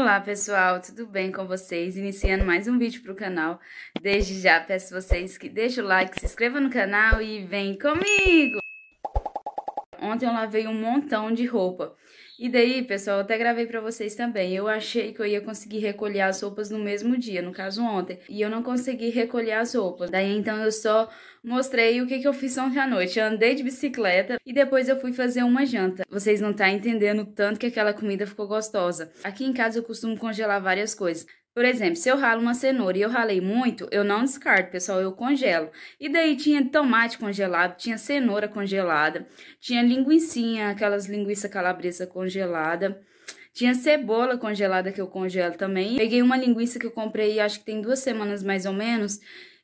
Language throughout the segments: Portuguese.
Olá pessoal, tudo bem com vocês? Iniciando mais um vídeo para o canal. Desde já peço vocês que deixem o like, se inscreva no canal e vem comigo! Ontem eu lavei um montão de roupa. E daí, pessoal, eu até gravei para vocês também. Eu achei que eu ia conseguir recolher as roupas no mesmo dia, no caso ontem. E eu não consegui recolher as roupas. Daí, então, eu só mostrei o que, que eu fiz ontem à noite. Eu andei de bicicleta e depois eu fui fazer uma janta. Vocês não tá entendendo tanto que aquela comida ficou gostosa. Aqui em casa eu costumo congelar várias coisas. Por exemplo, se eu ralo uma cenoura e eu ralei muito, eu não descarto, pessoal, eu congelo. E daí tinha tomate congelado, tinha cenoura congelada, tinha linguiçinha, aquelas linguiça calabresa congelada. Tinha cebola congelada que eu congelo também. Peguei uma linguiça que eu comprei, acho que tem duas semanas mais ou menos,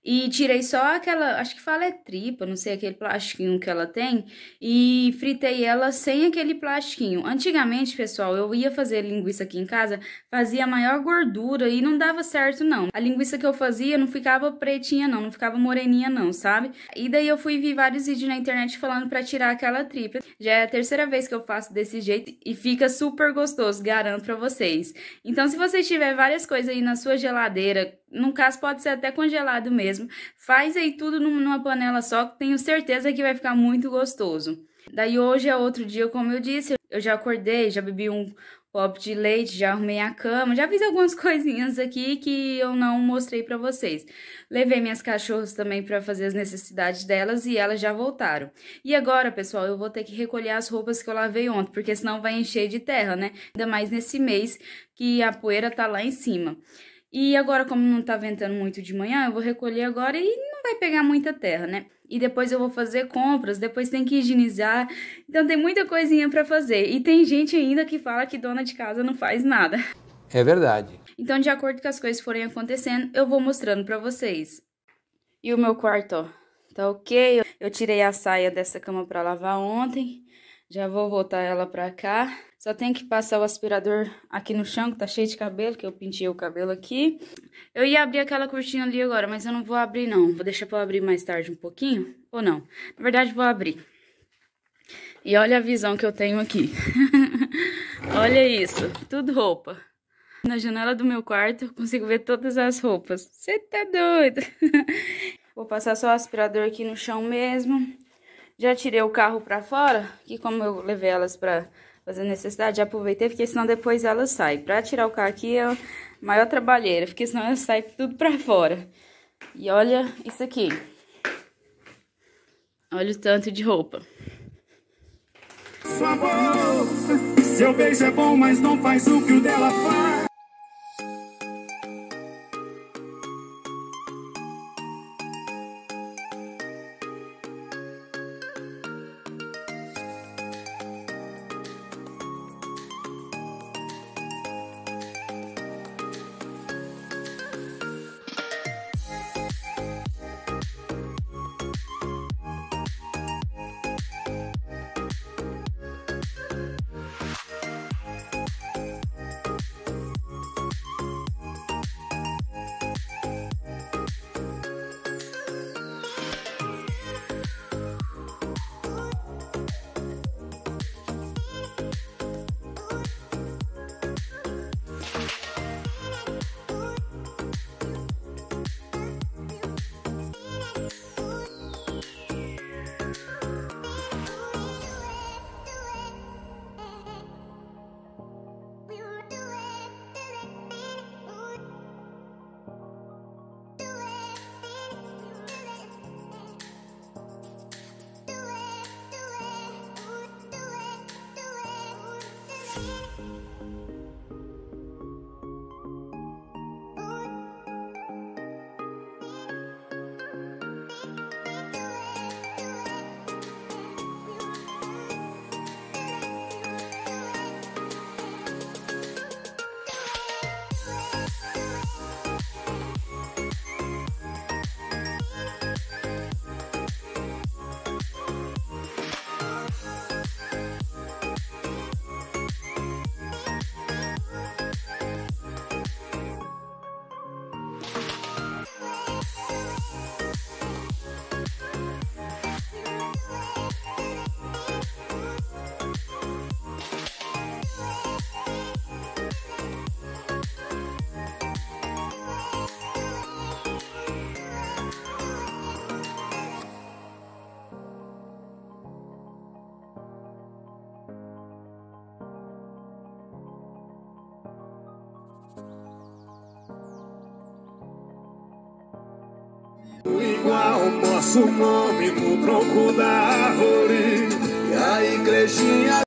e tirei só aquela, acho que fala é tripa, não sei, aquele plastiquinho que ela tem. E fritei ela sem aquele plastiquinho. Antigamente, pessoal, eu ia fazer linguiça aqui em casa, fazia maior gordura e não dava certo não. A linguiça que eu fazia não ficava pretinha não, não ficava moreninha não, sabe? E daí eu fui ver vários vídeos na internet falando para tirar aquela tripa. Já é a terceira vez que eu faço desse jeito e fica super gostoso, garanto para vocês. Então, se vocês tiver várias coisas aí na sua geladeira, no caso pode ser até congelado mesmo. Faz aí tudo numa panela só, tenho certeza que vai ficar muito gostoso. Daí hoje é outro dia, como eu disse, eu já acordei, já bebi um copo de leite, já arrumei a cama, já fiz algumas coisinhas aqui que eu não mostrei para vocês. Levei minhas cachorras também para fazer as necessidades delas e elas já voltaram. E agora, pessoal, eu vou ter que recolher as roupas que eu lavei ontem, porque senão vai encher de terra, né? Ainda mais nesse mês que a poeira tá lá em cima. E agora, como não tá ventando muito de manhã, eu vou recolher agora e não vai pegar muita terra, né? E depois eu vou fazer compras, depois tem que higienizar. Então tem muita coisinha para fazer. E tem gente ainda que fala que dona de casa não faz nada. É verdade. Então, de acordo com as coisas forem acontecendo, eu vou mostrando para vocês. E o meu quarto, ó, tá ok? Eu tirei a saia dessa cama para lavar ontem. Já vou voltar ela pra cá. Só tem que passar o aspirador aqui no chão, que tá cheio de cabelo, que eu pintei o cabelo aqui. Eu ia abrir aquela cortina ali agora, mas eu não vou abrir não. Vou deixar pra eu abrir mais tarde um pouquinho, ou não? Na verdade, vou abrir. E olha a visão que eu tenho aqui. olha isso, tudo roupa. Na janela do meu quarto eu consigo ver todas as roupas. Você tá doido? vou passar só o aspirador aqui no chão mesmo. Já tirei o carro pra fora, que como eu levei elas pra fazer necessidade, aproveitei, porque senão depois elas saem. Pra tirar o carro aqui é a maior trabalheira, porque senão elas saem tudo pra fora. E olha isso aqui. Olha o tanto de roupa. Sua bolsa, seu beijo é bom, mas não faz o que o dela faz. O nosso nome no tronco da árvore. E a igrejinha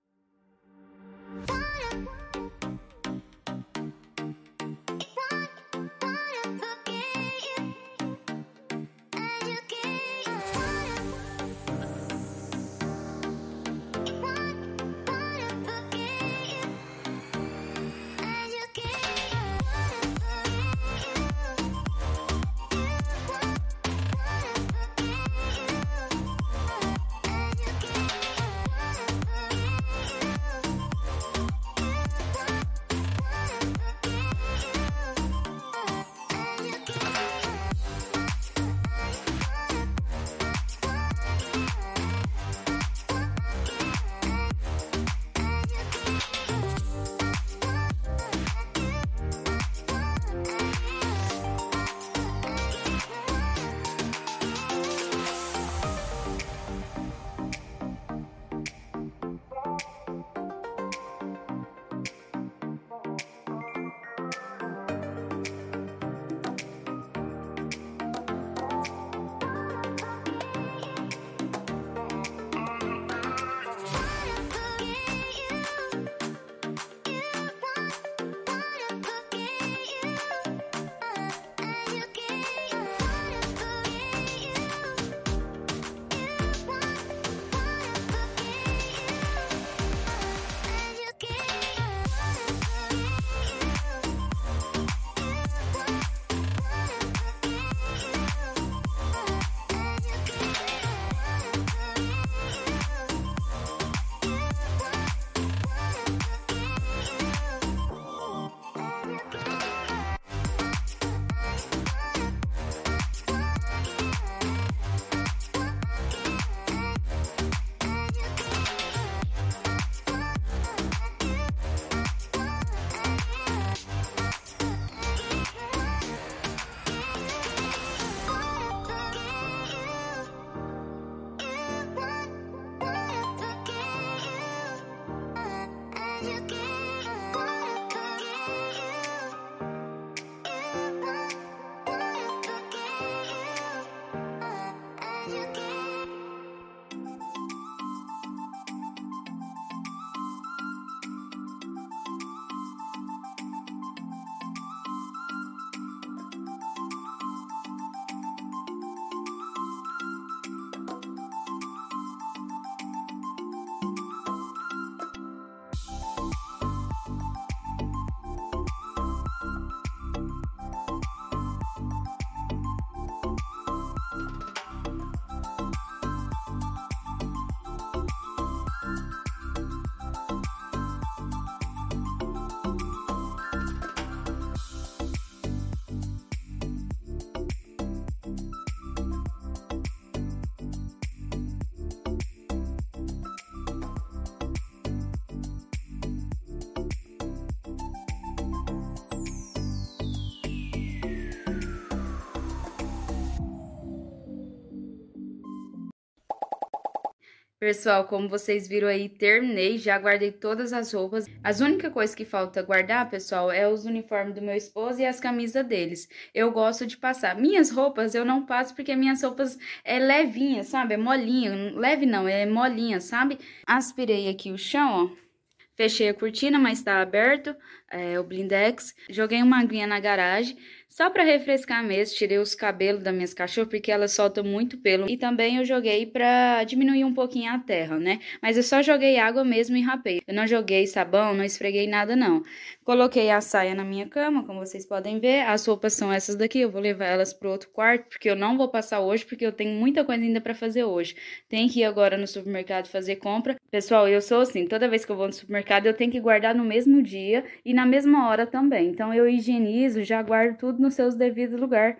Pessoal, como vocês viram aí, terminei, já guardei todas as roupas. As única coisa que falta guardar, pessoal, é os uniformes do meu esposo e as camisas deles. Eu gosto de passar. Minhas roupas eu não passo porque minhas roupas é levinha, sabe? É molinha. Leve não, é molinha, sabe? Aspirei aqui o chão, ó. Fechei a cortina, mas tá aberto, é, o blindex. Joguei uma aguinha na garagem, só para refrescar mesmo. Tirei os cabelos das minhas cachorras, porque elas soltam muito pelo. E também eu joguei para diminuir um pouquinho a terra, né? Mas eu só joguei água mesmo e rapei. Eu não joguei sabão, não esfreguei nada, não. Coloquei a saia na minha cama, como vocês podem ver. As roupas são essas daqui, eu vou levar elas pro outro quarto, porque eu não vou passar hoje, porque eu tenho muita coisa ainda para fazer hoje. Tem que ir agora no supermercado fazer compra. Pessoal, eu sou assim, toda vez que eu vou no supermercado, eu tenho que guardar no mesmo dia e na mesma hora também. Então, eu higienizo, já guardo tudo nos seus devidos lugar.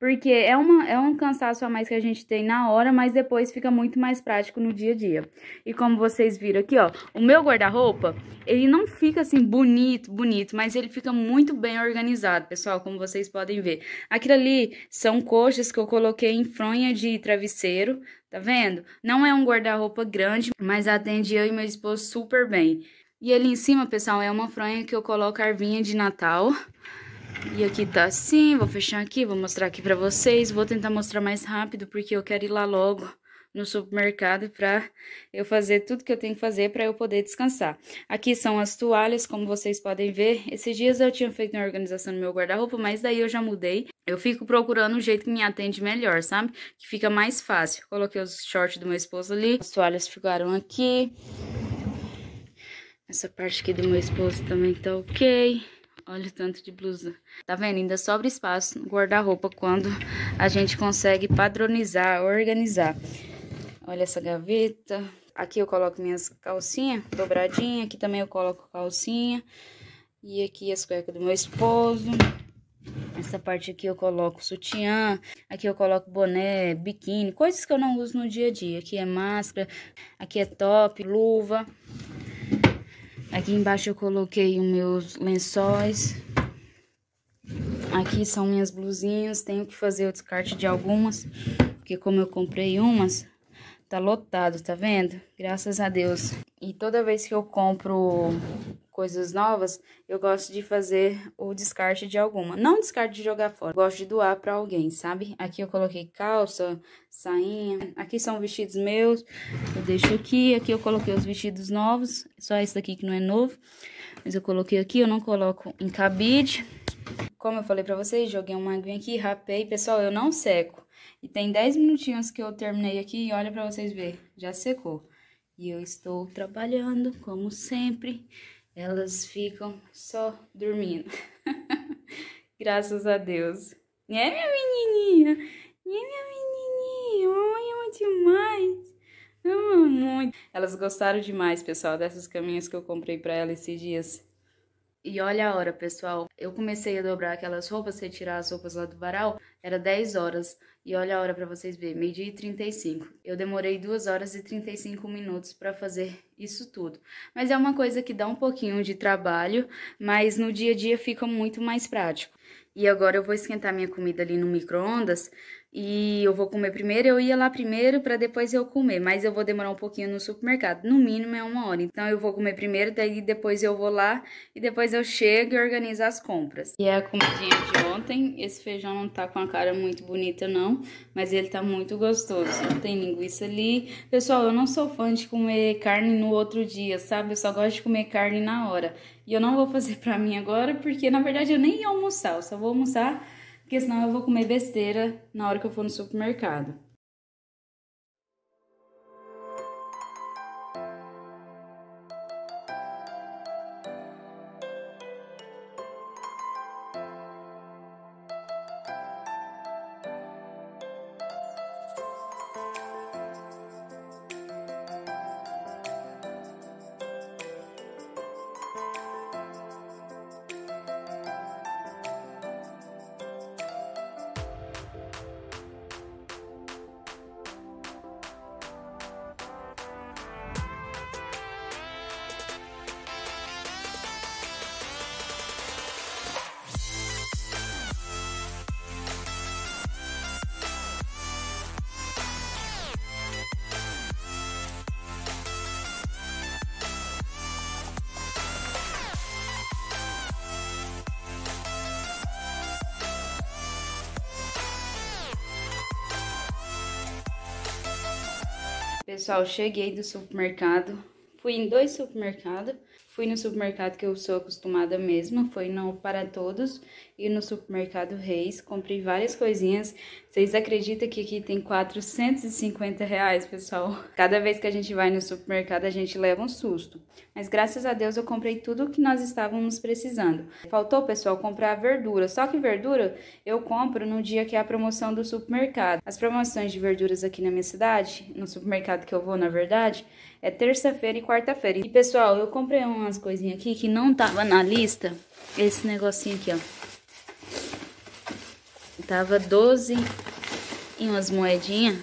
Porque é, uma, é um cansaço a mais que a gente tem na hora, mas depois fica muito mais prático no dia a dia. E como vocês viram aqui, ó, o meu guarda-roupa, ele não fica assim bonito, bonito, mas ele fica muito bem organizado, pessoal, como vocês podem ver. Aquilo ali são coxas que eu coloquei em fronha de travesseiro, tá vendo? Não é um guarda-roupa grande, mas atende eu e meu esposo super bem. E ali em cima, pessoal, é uma fronha que eu coloco arvinha de Natal. E aqui tá assim, vou fechar aqui, vou mostrar aqui pra vocês. Vou tentar mostrar mais rápido, porque eu quero ir lá logo no supermercado para eu fazer tudo que eu tenho que fazer para eu poder descansar. Aqui são as toalhas, como vocês podem ver. Esses dias eu tinha feito uma organização no meu guarda-roupa, mas daí eu já mudei. Eu fico procurando um jeito que me atende melhor, sabe? Que fica mais fácil. Coloquei os shorts do meu esposo ali. As toalhas ficaram aqui. Essa parte aqui do meu esposo também tá ok. Olha o tanto de blusa. Tá vendo? Ainda sobra espaço no guarda-roupa quando a gente consegue padronizar, organizar. Olha essa gaveta. Aqui eu coloco minhas calcinhas dobradinha. Aqui também eu coloco calcinha. E aqui as cuecas do meu esposo. Essa parte aqui eu coloco sutiã. Aqui eu coloco boné, biquíni. Coisas que eu não uso no dia a dia. Aqui é máscara. Aqui é top, luva. Aqui embaixo eu coloquei os meus lençóis. Aqui são minhas blusinhas. Tenho que fazer o descarte de algumas. Porque como eu comprei umas, Tá lotado, tá vendo? Graças a Deus. E toda vez que eu compro coisas novas, eu gosto de fazer o descarte de alguma. Não descarte de jogar fora, gosto de doar para alguém, sabe? Aqui eu coloquei calça, sainha. Aqui são vestidos meus, eu deixo aqui. Aqui eu coloquei os vestidos novos, só esse daqui que não é novo. Mas eu coloquei aqui, eu não coloco em cabide. Como eu falei pra vocês, joguei uma aguinha aqui, rapei. Pessoal, eu não seco. E tem 10 minutinhos que eu terminei aqui e olha pra vocês verem, já secou. E eu estou trabalhando, como sempre. Elas ficam só dormindo. Graças a Deus. É, minha menininha? É, minha menininha? Mamãe ama demais. Ama muito. Elas gostaram demais, pessoal, dessas caminhas que eu comprei pra elas esses dias. E olha a hora, pessoal. Eu comecei a dobrar aquelas roupas, retirar as roupas lá do varal, era 10 horas. E olha a hora para vocês verem, meio-dia e 35. Eu demorei 2 horas e 35 minutos para fazer isso tudo. Mas é uma coisa que dá um pouquinho de trabalho, mas no dia a dia fica muito mais prático. E agora eu vou esquentar minha comida ali no micro-ondas e eu vou comer primeiro. Eu ia lá primeiro para depois eu comer, mas eu vou demorar um pouquinho no supermercado. No mínimo é uma hora. Então eu vou comer primeiro, daí depois eu vou lá e depois eu chego e organizo as compras. E é a comidinha de ontem. Esse feijão não tá com a cara muito bonita não, mas ele tá muito gostoso. Tem linguiça ali. Pessoal, eu não sou fã de comer carne no outro dia, sabe? Eu só gosto de comer carne na hora. E eu não vou fazer pra mim agora, porque na verdade eu nem ia almoçar. Eu só vou almoçar porque senão eu vou comer besteira na hora que eu for no supermercado. Pessoal, cheguei do supermercado. Fui em dois supermercados. Fui no supermercado que eu sou acostumada mesmo, foi no Para Todos e no supermercado Reis. Comprei várias coisinhas. Vocês acreditam que aqui tem 450 reais, pessoal? Cada vez que a gente vai no supermercado, a gente leva um susto. Mas graças a Deus eu comprei tudo o que nós estávamos precisando. Faltou, pessoal, comprar verdura. Só que verdura eu compro no dia que é a promoção do supermercado. As promoções de verduras aqui na minha cidade, no supermercado que eu vou, na verdade, é terça-feira e quarta-feira. E, pessoal, eu comprei umas coisinhas aqui que não tava na lista. Esse negocinho aqui, ó. Tava 12 e umas moedinhas.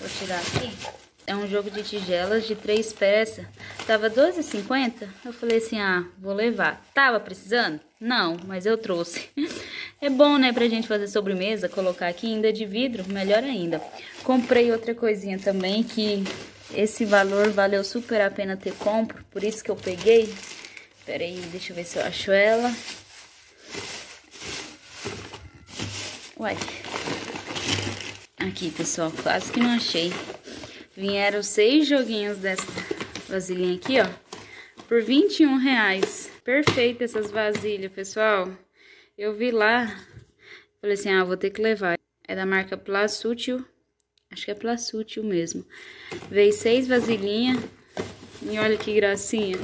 Vou tirar aqui. É um jogo de tigelas de três peças. Tava 12,50. Eu falei assim, ah, vou levar. Tava precisando? Não, mas eu trouxe. É bom, né, pra gente fazer sobremesa, colocar aqui ainda de vidro, melhor ainda. Comprei outra coisinha também que esse valor valeu super a pena ter compro, por isso que eu peguei. Pera aí, deixa eu ver se eu acho ela. Uai. Aqui, pessoal, quase que não achei. Vieram seis joguinhos dessa vasilhinha aqui, ó. Por 21 reais. Perfeita essas vasilhas, pessoal. Eu vi lá. Falei assim, ah, vou ter que levar. É da marca Plasútil. Acho que é Plasútil mesmo. Veio seis vasilhinhas. E olha que gracinha.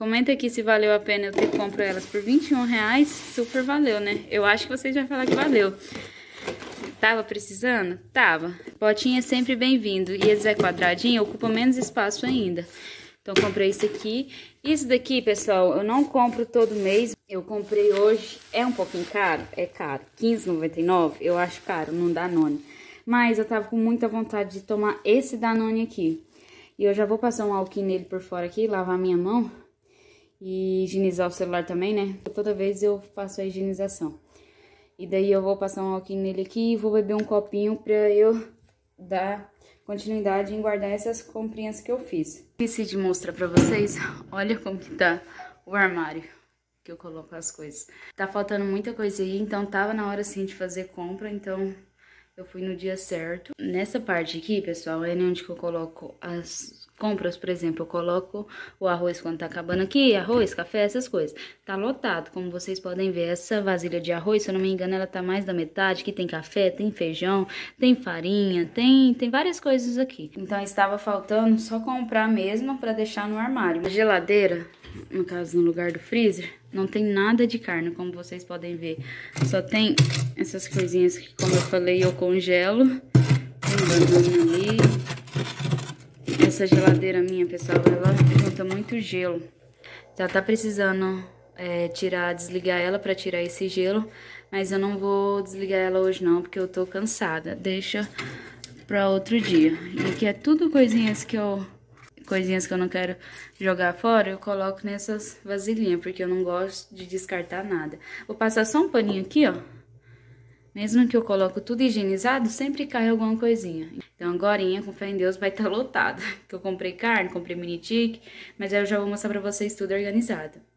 Comenta aqui se valeu a pena eu ter compro elas por 21 reais. Super valeu, né? Eu acho que vocês vão falar que valeu. Tava precisando? Tava. Potinho é sempre bem-vindo. E esse é quadradinho, ocupa menos espaço ainda. Então, comprei isso aqui. Isso daqui, pessoal, eu não compro todo mês. Eu comprei hoje. É um pouquinho caro? É caro. R$15,99? Eu acho caro, não dá nome. Mas eu tava com muita vontade de tomar esse Danone aqui. E eu já vou passar um álcool nele por fora aqui, lavar minha mão. E higienizar o celular também, né? Toda vez eu faço a higienização. E daí eu vou passar um álcool nele aqui e vou beber um copinho pra eu dar continuidade em guardar essas comprinhas que eu fiz. Esqueci de mostrar pra vocês, olha como que tá o armário que eu coloco as coisas. Tá faltando muita coisa aí, então tava na hora sim de fazer compra, então eu fui no dia certo. Nessa parte aqui, pessoal, é onde eu coloco as compras, por exemplo, eu coloco o arroz quando tá acabando aqui, arroz, café, essas coisas. Tá lotado, como vocês podem ver, essa vasilha de arroz, se eu não me engano, ela tá mais da metade, que tem café, tem feijão, tem farinha, tem, tem várias coisas aqui. Então estava faltando só comprar mesmo pra deixar no armário. A geladeira, no caso no lugar do freezer, não tem nada de carne, como vocês podem ver. Só tem essas coisinhas que, como eu falei, eu congelo. Tem banana ali. Essa geladeira minha, pessoal, ela junta muito gelo. Já tá precisando é, tirar, desligar ela pra tirar esse gelo. Mas eu não vou desligar ela hoje não, porque eu tô cansada. Deixa pra outro dia. E aqui é tudo coisinhas que eu coisinhas que eu não quero jogar fora, eu coloco nessas vasilhinhas, porque eu não gosto de descartar nada. Vou passar só um paninho aqui, ó. Mesmo que eu coloco tudo higienizado, sempre cai alguma coisinha. Então agora, com fé em Deus, vai estar tá lotado. Que eu comprei carne, comprei mini tique, mas aí eu já vou mostrar pra vocês tudo organizado.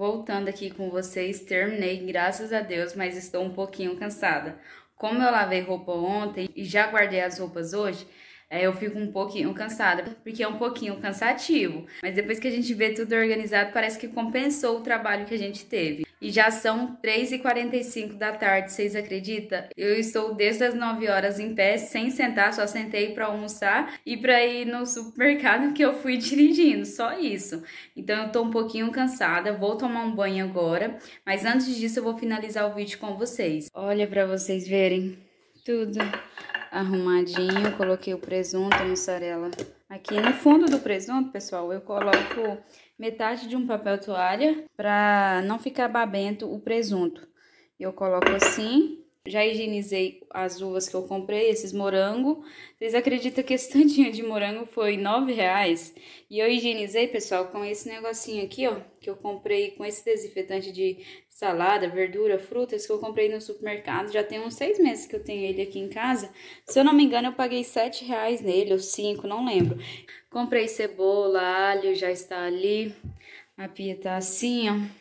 Voltando aqui com vocês, terminei, graças a Deus, mas estou um pouquinho cansada. Como eu lavei roupa ontem e já guardei as roupas hoje, é, eu fico um pouquinho cansada, porque é um pouquinho cansativo. Mas depois que a gente vê tudo organizado, parece que compensou o trabalho que a gente teve. E já são 3h45 da tarde, vocês acreditam? Eu estou desde as 9 horas em pé, sem sentar, só sentei para almoçar e para ir no supermercado que eu fui dirigindo, só isso. Então eu tô um pouquinho cansada, vou tomar um banho agora, mas antes disso eu vou finalizar o vídeo com vocês. Olha para vocês verem tudo arrumadinho. Coloquei o presunto, a mussarela aqui. No fundo do presunto, pessoal, eu coloco metade de um papel toalha para não ficar babento o presunto. Eu coloco assim já higienizei as uvas que eu comprei, esses morango. Vocês acreditam que esse tantinho de morango foi nove reais? E eu higienizei, pessoal, com esse negocinho aqui, ó, que eu comprei com esse desinfetante de salada, verdura, frutas que eu comprei no supermercado. Já tem uns seis meses que eu tenho ele aqui em casa. Se eu não me engano, eu paguei sete reais nele, ou cinco, não lembro. Comprei cebola, alho, já está ali. A pia tá assim, ó.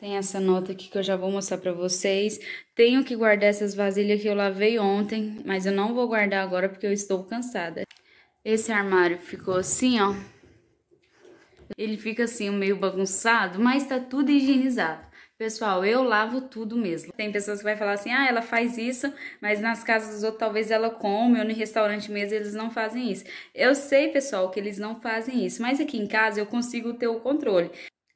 Tem essa nota aqui que eu já vou mostrar pra vocês. Tenho que guardar essas vasilhas que eu lavei ontem, mas eu não vou guardar agora porque eu estou cansada. Esse armário ficou assim, ó. Ele fica assim, meio bagunçado, mas tá tudo higienizado. Pessoal, eu lavo tudo mesmo. Tem pessoas que vai falar assim, ah, ela faz isso, mas nas casas dos outros talvez ela come, ou no restaurante mesmo eles não fazem isso. Eu sei, pessoal, que eles não fazem isso, mas aqui em casa eu consigo ter o controle.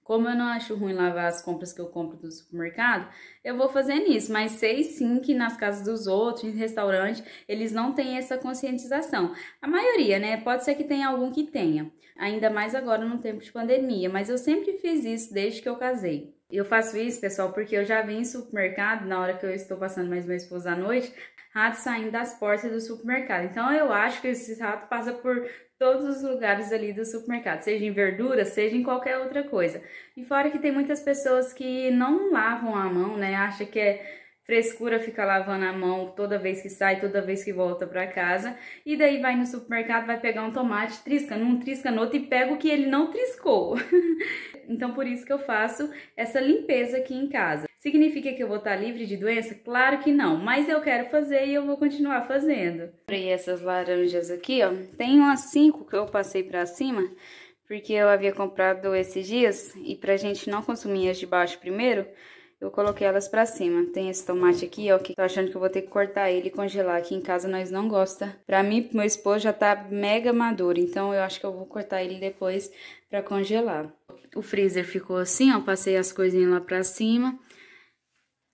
Como eu não acho ruim lavar as compras que eu compro do supermercado, eu vou fazendo isso. Mas sei sim que nas casas dos outros, em restaurante, eles não têm essa conscientização. A maioria, né? Pode ser que tenha algum que tenha. Ainda mais agora no tempo de pandemia. Mas eu sempre fiz isso desde que eu casei. Eu faço isso, pessoal, porque eu já vim em supermercado, na hora que eu estou passando mais meu esposo à noite, ratos saindo das portas do supermercado. Então eu acho que esses ratos passam por todos os lugares ali do supermercado, seja em verdura, seja em qualquer outra coisa. E fora que tem muitas pessoas que não lavam a mão, né? Acha que é frescura ficar lavando a mão toda vez que sai, toda vez que volta para casa. E daí vai no supermercado, vai pegar um tomate, trisca num, trisca no outro e pega o que ele não triscou. então por isso que eu faço essa limpeza aqui em casa. Significa que eu vou estar livre de doença? Claro que não, mas eu quero fazer e eu vou continuar fazendo. Comprei essas laranjas aqui, ó. Tem umas cinco que eu passei pra cima, porque eu havia comprado esses dias e pra gente não consumir as de baixo primeiro, eu coloquei elas pra cima. Tem esse tomate aqui, ó, que tô achando que eu vou ter que cortar ele e congelar. Aqui em casa nós não gosta. Pra mim, meu esposo já tá mega maduro, então eu acho que eu vou cortar ele depois pra congelar. O freezer ficou assim, ó, passei as coisinhas lá pra cima.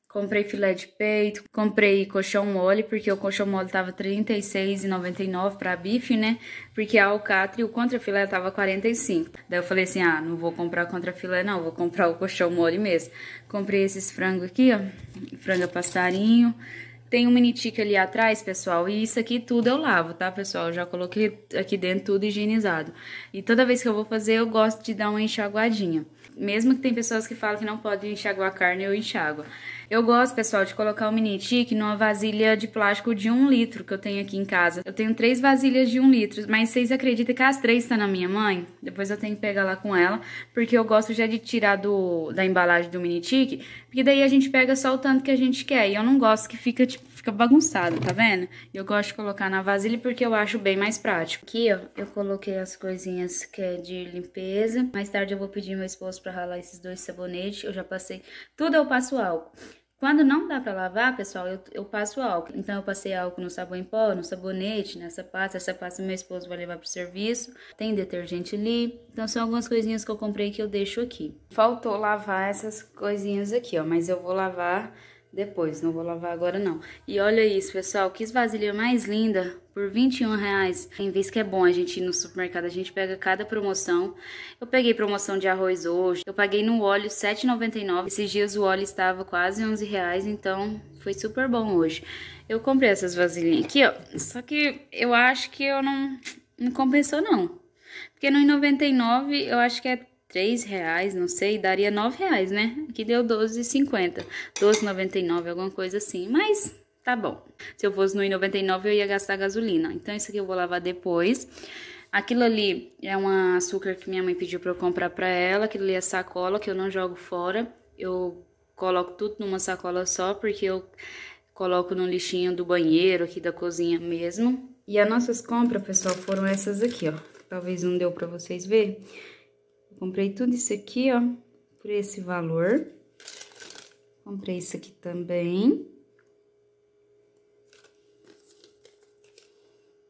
Comprei filé de peito, comprei colchão mole, porque o colchão mole tava R$36,99 para bife, né? Porque a alcatra e o contrafilé tava 45. Daí eu falei assim: "Ah, não vou comprar contrafilé não, vou comprar o colchão mole mesmo". Comprei esses frangos aqui, ó, franga passarinho. Tem um mini tique ali atrás, pessoal, e isso aqui tudo eu lavo, tá, pessoal? Eu já coloquei aqui dentro tudo higienizado. E toda vez que eu vou fazer, eu gosto de dar uma enxaguadinha. Mesmo que tem pessoas que falam que não pode enxaguar a carne, eu enxago. Eu gosto, pessoal, de colocar o mini tique numa vasilha de plástico de um litro que eu tenho aqui em casa. Eu tenho três vasilhas de um litro, mas vocês acreditam que as três estão na minha mãe? Depois eu tenho que pegar lá com ela, porque eu gosto já de tirar do, da embalagem do mini tique, porque daí a gente pega só o tanto que a gente quer. E eu não gosto que fica, tipo, fica bagunçado, tá vendo? Eu gosto de colocar na vasilha porque eu acho bem mais prático. Aqui, ó, eu coloquei as coisinhas que é de limpeza. Mais tarde eu vou pedir meu esposo pra ralar esses dois sabonetes. Eu já passei, tudo eu passo álcool. Quando não dá para lavar, pessoal, eu, eu passo álcool. Então, eu passei álcool no sabão em pó, no sabonete, nessa pasta. Essa pasta meu esposo vai levar pro serviço. Tem detergente ali. Então, são algumas coisinhas que eu comprei que eu deixo aqui. Faltou lavar essas coisinhas aqui, ó. Mas eu vou lavar depois, não vou lavar agora não. E olha isso, pessoal, que vasilha mais linda, por 21 reais. Tem vez que é bom a gente ir no supermercado, a gente pega cada promoção. Eu peguei promoção de arroz hoje, eu paguei no óleo 7,99. Esses dias o óleo estava quase 11 reais, então foi super bom hoje. Eu comprei essas vasilhinhas aqui, ó, só que eu acho que eu não, não compensou não. Porque no 99 eu acho que é 3 reais, não sei, daria 9 reais, né? Aqui deu 12,50, 12,99, alguma coisa assim, mas tá bom. Se eu fosse no 1,99 eu ia gastar gasolina, então isso aqui eu vou lavar depois. Aquilo ali é um açúcar que minha mãe pediu para eu comprar para ela. Aquilo ali é sacola que eu não jogo fora. Eu coloco tudo numa sacola só porque eu coloco no lixinho do banheiro aqui da cozinha mesmo. E as nossas compras, pessoal, foram essas aqui, ó. Talvez não deu para vocês ver. Comprei tudo isso aqui, ó, por esse valor. Comprei isso aqui também.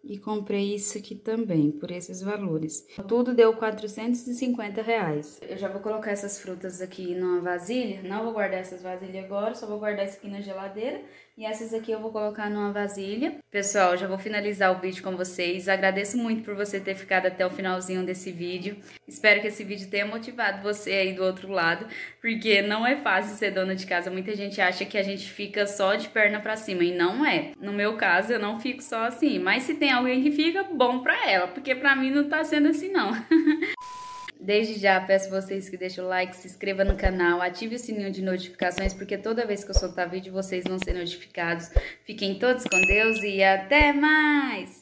E comprei isso aqui também, por esses valores. Tudo deu 450 reais. Eu já vou colocar essas frutas aqui numa vasilha. Não vou guardar essas vasilhas agora, só vou guardar isso aqui na geladeira. E essas aqui eu vou colocar numa vasilha. Pessoal, já vou finalizar o vídeo com vocês. Agradeço muito por você ter ficado até o finalzinho desse vídeo. Espero que esse vídeo tenha motivado você aí do outro lado, porque não é fácil ser dona de casa. Muita gente acha que a gente fica só de perna pra cima, e não é. No meu caso, eu não fico só assim. Mas se tem alguém que fica, bom pra ela, porque pra mim não tá sendo assim, não. Desde já peço vocês que deixem o like, se inscreva no canal, ative o sininho de notificações, porque toda vez que eu soltar vídeo vocês vão ser notificados. Fiquem todos com Deus e até mais!